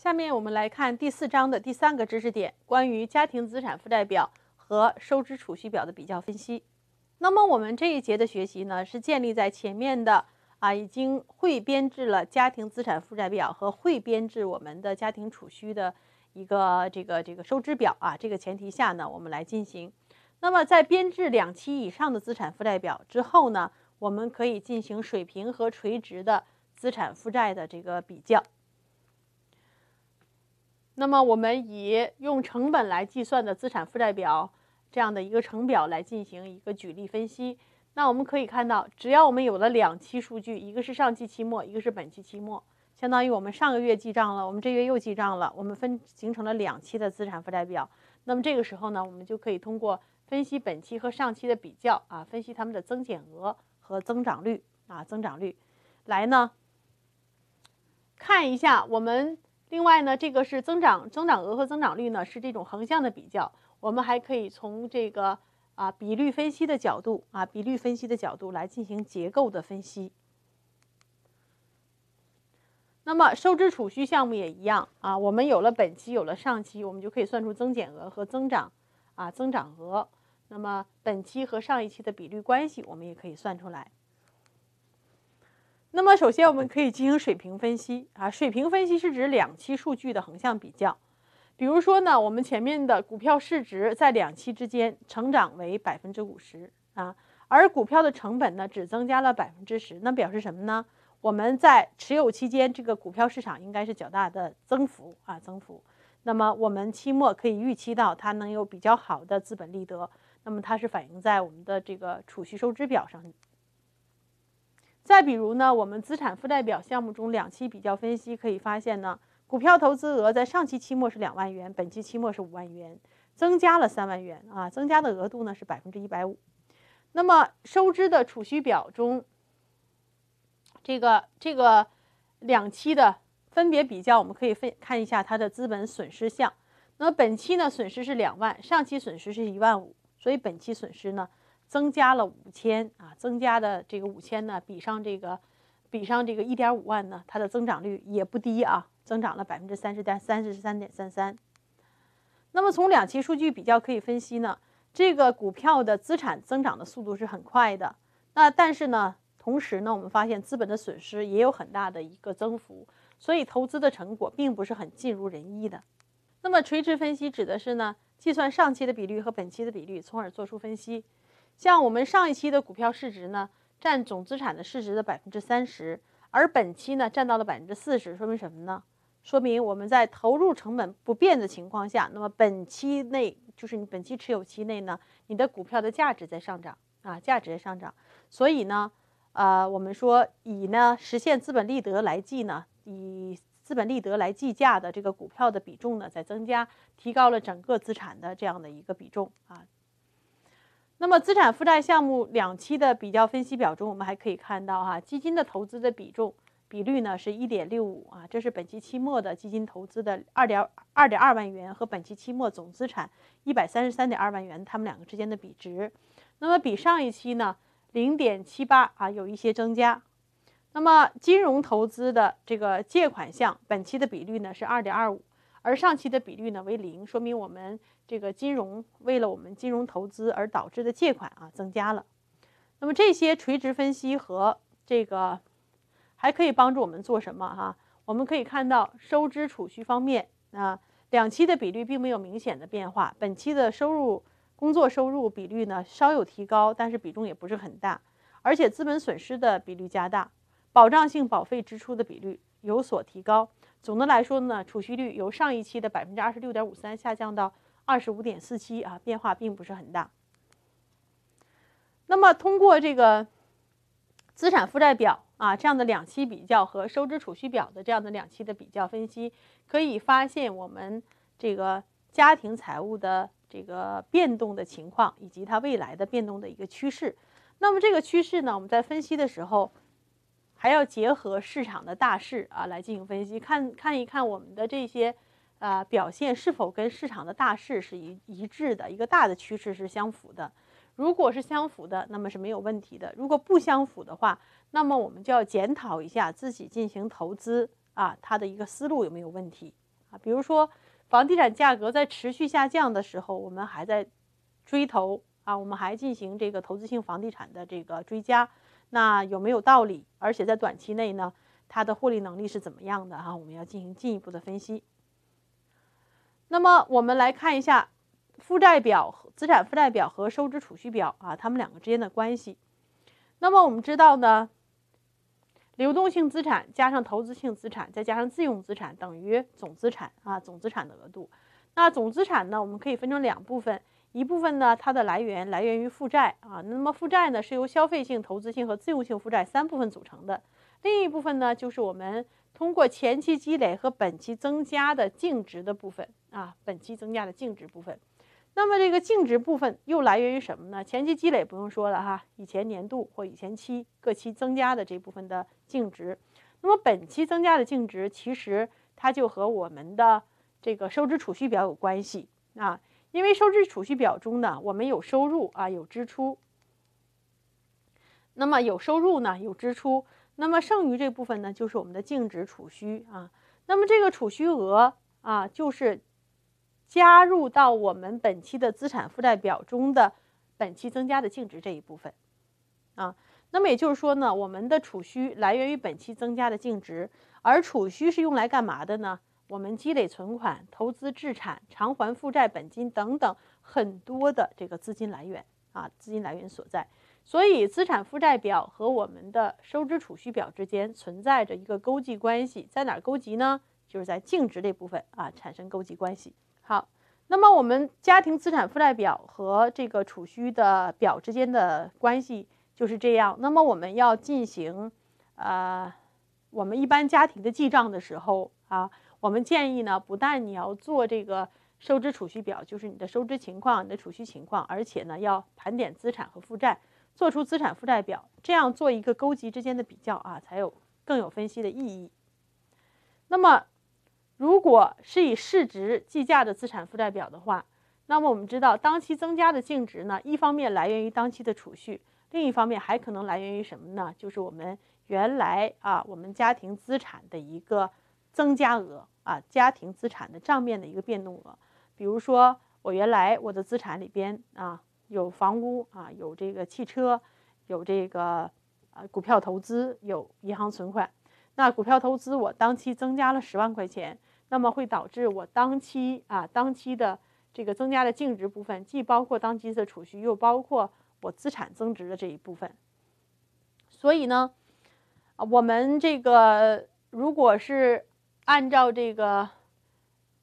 下面我们来看第四章的第三个知识点，关于家庭资产负债表和收支储蓄表的比较分析。那么我们这一节的学习呢，是建立在前面的啊已经会编制了家庭资产负债表和会编制我们的家庭储蓄的一个这个这个收支表啊这个前提下呢，我们来进行。那么在编制两期以上的资产负债表之后呢，我们可以进行水平和垂直的资产负债的这个比较。那么我们以用成本来计算的资产负债表这样的一个成表来进行一个举例分析。那我们可以看到，只要我们有了两期数据，一个是上期期末，一个是本期期末，相当于我们上个月记账了，我们这月又记账了，我们分形成了两期的资产负债表。那么这个时候呢，我们就可以通过分析本期和上期的比较啊，分析它们的增减额和增长率啊，增长率，来呢看一下我们。另外呢，这个是增长增长额和增长率呢，是这种横向的比较。我们还可以从这个啊比率分析的角度啊比率分析的角度来进行结构的分析。那么收支储蓄项目也一样啊，我们有了本期有了上期，我们就可以算出增减额和增长啊增长额。那么本期和上一期的比率关系，我们也可以算出来。那么，首先我们可以进行水平分析啊。水平分析是指两期数据的横向比较。比如说呢，我们前面的股票市值在两期之间成长为百分之五十啊，而股票的成本呢只增加了百分之十，那表示什么呢？我们在持有期间，这个股票市场应该是较大的增幅啊，增幅。那么我们期末可以预期到它能有比较好的资本利得，那么它是反映在我们的这个储蓄收支表上。再比如呢，我们资产负债表项目中两期比较分析可以发现呢，股票投资额在上期期末是两万元，本期期末是五万元，增加了三万元啊，增加的额度呢是百分之一百五。那么收支的储蓄表中，这个这个两期的分别比较，我们可以分看一下它的资本损失项。那本期呢损失是两万，上期损失是一万五，所以本期损失呢。增加了五千啊，增加的这个五千呢，比上这个，比上这个一点五万呢，它的增长率也不低啊，增长了百分之三十点三十三点三三。那么从两期数据比较可以分析呢，这个股票的资产增长的速度是很快的。那但是呢，同时呢，我们发现资本的损失也有很大的一个增幅，所以投资的成果并不是很尽如人意的。那么垂直分析指的是呢，计算上期的比率和本期的比率，从而做出分析。像我们上一期的股票市值呢，占总资产的市值的百分之三十，而本期呢占到了百分之四十，说明什么呢？说明我们在投入成本不变的情况下，那么本期内就是你本期持有期内呢，你的股票的价值在上涨啊，价值在上涨。所以呢，呃，我们说以呢实现资本利得来计呢，以资本利得来计价的这个股票的比重呢在增加，提高了整个资产的这样的一个比重啊。那么资产负债项目两期的比较分析表中，我们还可以看到哈，基金的投资的比重比率呢是一点六五啊，这是本期期末的基金投资的二点二点二万元和本期期末总资产一百三十三点二万元，它们两个之间的比值。那么比上一期呢零点七八啊有一些增加。那么金融投资的这个借款项本期的比率呢是二点二五，而上期的比率呢为零，说明我们。这个金融为了我们金融投资而导致的借款啊增加了，那么这些垂直分析和这个还可以帮助我们做什么哈？我们可以看到收支储蓄方面啊，两期的比率并没有明显的变化，本期的收入工作收入比率呢稍有提高，但是比重也不是很大，而且资本损失的比率加大，保障性保费支出的比率有所提高。总的来说呢，储蓄率由上一期的百分之二十六点五三下降到。二十五点四七啊，变化并不是很大。那么通过这个资产负债表啊这样的两期比较和收支储蓄表的这样的两期的比较分析，可以发现我们这个家庭财务的这个变动的情况以及它未来的变动的一个趋势。那么这个趋势呢，我们在分析的时候还要结合市场的大势啊来进行分析，看看一看我们的这些。啊，表现是否跟市场的大势是一一致的，一个大的趋势是相符的。如果是相符的，那么是没有问题的；如果不相符的话，那么我们就要检讨一下自己进行投资啊，它的一个思路有没有问题啊。比如说，房地产价格在持续下降的时候，我们还在追投啊，我们还进行这个投资性房地产的这个追加，那有没有道理？而且在短期内呢，它的获利能力是怎么样的哈？我们要进行进一步的分析。那么我们来看一下负债表、资产负债表和收支储蓄表啊，它们两个之间的关系。那么我们知道呢？流动性资产加上投资性资产，再加上自用资产等于总资产啊，总资产的额度。那总资产呢，我们可以分成两部分，一部分呢，它的来源来源于负债啊，那么负债呢是由消费性、投资性和自用性负债三部分组成的。另一部分呢，就是我们通过前期积累和本期增加的净值的部分啊，本期增加的净值部分。那么这个净值部分又来源于什么呢？前期积累不用说了哈，以前年度或以前期各期增加的这部分的净值。那么本期增加的净值，其实它就和我们的这个收支储蓄表有关系啊，因为收支储蓄表中呢，我们有收入啊，有支出。那么有收入呢，有支出，那么剩余这部分呢，就是我们的净值储蓄啊。那么这个储蓄额啊，就是。加入到我们本期的资产负债表中的本期增加的净值这一部分，啊，那么也就是说呢，我们的储蓄来源于本期增加的净值，而储蓄是用来干嘛的呢？我们积累存款、投资置产、偿还负债本金等等很多的这个资金来源啊，资金来源所在。所以，资产负债表和我们的收支储蓄表之间存在着一个勾稽关系，在哪儿勾稽呢？就是在净值这部分啊产生勾稽关系。好，那么我们家庭资产负债表和这个储蓄的表之间的关系就是这样。那么我们要进行，呃，我们一般家庭的记账的时候啊，我们建议呢，不但你要做这个收支储蓄表，就是你的收支情况、你的储蓄情况，而且呢，要盘点资产和负债，做出资产负债表，这样做一个勾稽之间的比较啊，才有更有分析的意义。那么。如果是以市值计价的资产负债表的话，那么我们知道当期增加的净值呢，一方面来源于当期的储蓄，另一方面还可能来源于什么呢？就是我们原来啊，我们家庭资产的一个增加额啊，家庭资产的账面的一个变动额。比如说，我原来我的资产里边啊，有房屋啊，有这个汽车，有这个呃股票投资，有银行存款。那股票投资我当期增加了十万块钱。那么会导致我当期啊，当期的这个增加的净值部分，既包括当期的储蓄，又包括我资产增值的这一部分。所以呢，啊，我们这个如果是按照这个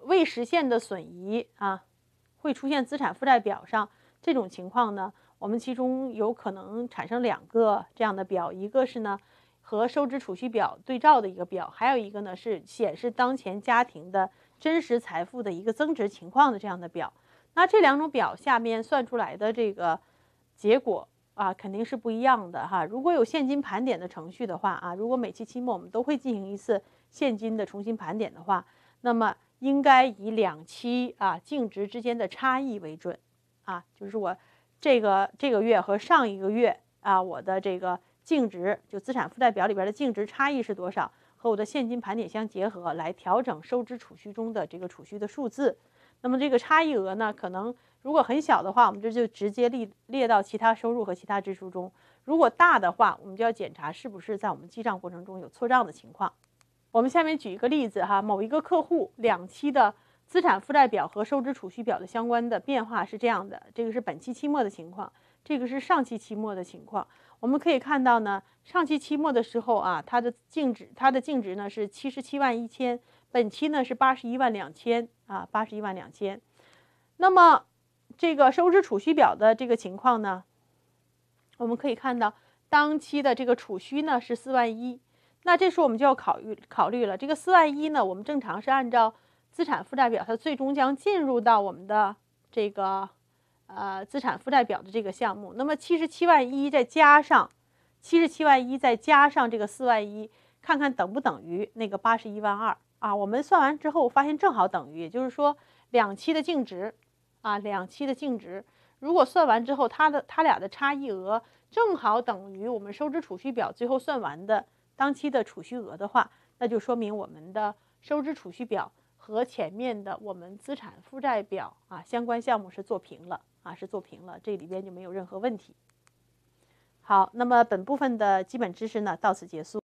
未实现的损益啊，会出现资产负债表上这种情况呢，我们其中有可能产生两个这样的表，一个是呢。和收支储蓄表对照的一个表，还有一个呢是显示当前家庭的真实财富的一个增值情况的这样的表。那这两种表下面算出来的这个结果啊，肯定是不一样的哈。如果有现金盘点的程序的话啊，如果每期期末我们都会进行一次现金的重新盘点的话，那么应该以两期啊净值之间的差异为准啊，就是我这个这个月和上一个月啊我的这个。净值就资产负债表里边的净值差异是多少？和我的现金盘点相结合来调整收支储蓄中的这个储蓄的数字。那么这个差异额呢，可能如果很小的话，我们这就直接列列到其他收入和其他支出中；如果大的话，我们就要检查是不是在我们记账过程中有错账的情况。我们下面举一个例子哈，某一个客户两期的资产负债表和收支储蓄表的相关的变化是这样的：这个是本期期末的情况，这个是上期期末的情况。我们可以看到呢，上期期末的时候啊，它的净值它的净值呢是七十七万一千，本期呢是八十一万两千啊，八十一万两千。那么这个收支储蓄表的这个情况呢，我们可以看到当期的这个储蓄呢是四万一，那这时候我们就要考虑考虑了，这个四万一呢，我们正常是按照资产负债表，它最终将进入到我们的这个。呃，资产负债表的这个项目，那么七十七万一再加上七十七万一再加上这个四万一，看看等不等于那个八十一万二啊？我们算完之后发现正好等于，也就是说两期的净值啊，两期的净值，如果算完之后它的它俩的差异额正好等于我们收支储蓄表最后算完的当期的储蓄额的话，那就说明我们的收支储蓄表和前面的我们资产负债表啊相关项目是做平了啊，是做平了，这里边就没有任何问题。好，那么本部分的基本知识呢到此结束。